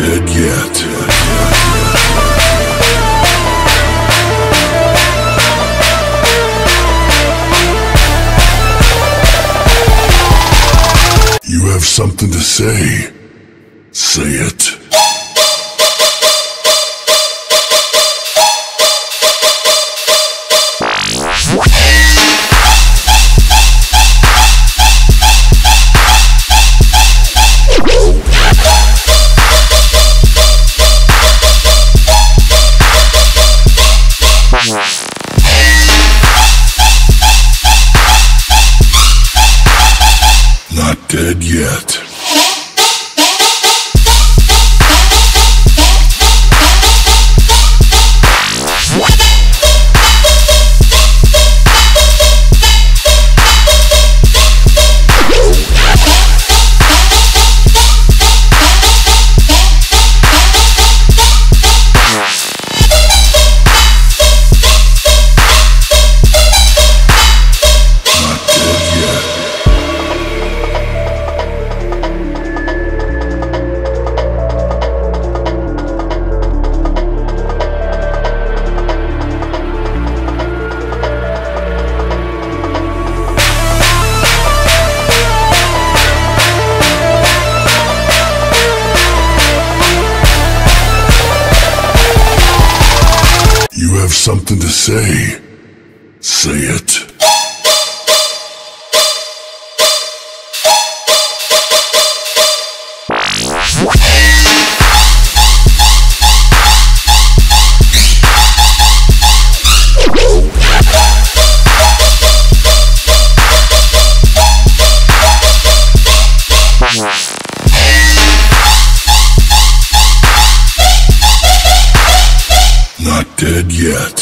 dead yet. You have something to say. Say it. Have something to say. Say it. Dead yet.